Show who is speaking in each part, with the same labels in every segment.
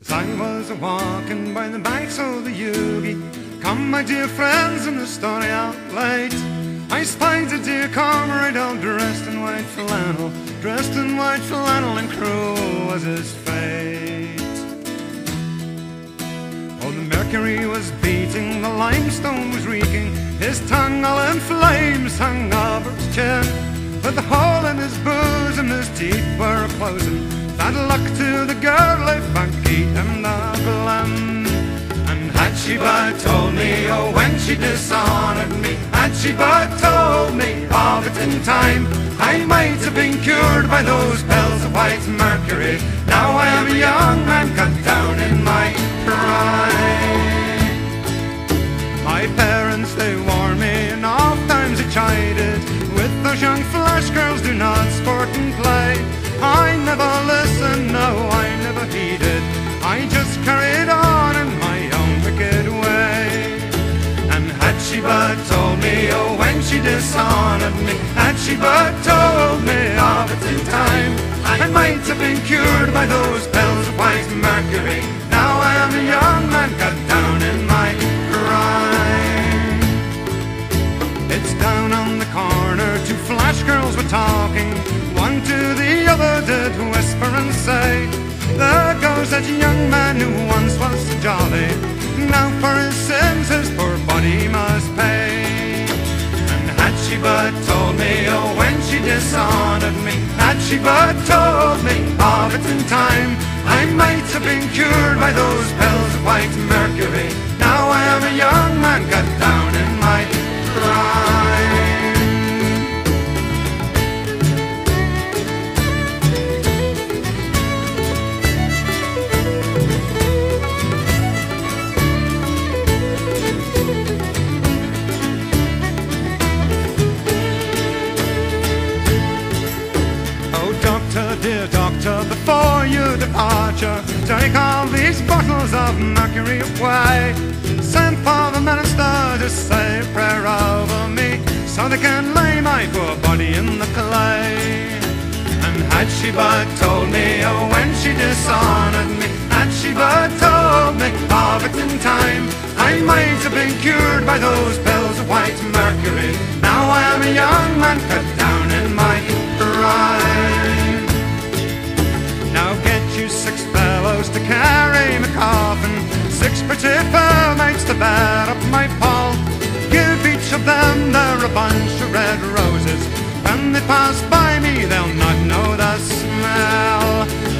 Speaker 1: As I was walking by the banks of the Ugie, come my dear friends in the story out late. I spied a dear comrade all dressed in white flannel, dressed in white flannel, and cruel was his fate. Oh, the mercury was beating, the limestone was reeking, his tongue all in flames hung over his chin. But the hole in his bosom, his teeth were closing. Bad luck to the girl she but told me, oh, when she dishonored me, had she but told me of it in time, I might have been cured by those pills of white mercury. Now I am a young man cut down in my prime. My parents, they warned me, and oft times they chided, with those young Had she but told me, oh, when she dishonored me, had she but told me of it in time, I might have been cured by those pills of white mercury. Now I am a young man cut down in my prime. It's down on the corner, two flash girls were talking. One to the other did whisper and say, There goes that young man who once was jolly. Now for his sins his poor must. And had she but told me, oh, when she dishonored me, had she but told me of it in time, I might have been cured by those pills of white mercury. Take all these bottles of mercury away. Send for the minister to say a prayer over me, so they can lay my poor body in the clay. And had she but told me, oh, when she dishonored me, had she but told me of it in time, I might have been cured by those six pretty fair mates to bear up my pall. Give each of them there a bunch of red roses. When they pass by me, they'll not know the smell.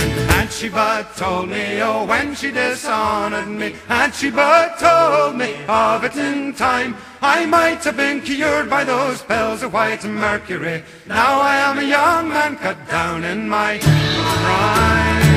Speaker 1: And had she but told me, oh, when she dishonored me, had she but told me of it in time, I might have been cured by those pills of white mercury. Now I am a young man cut down in my prime.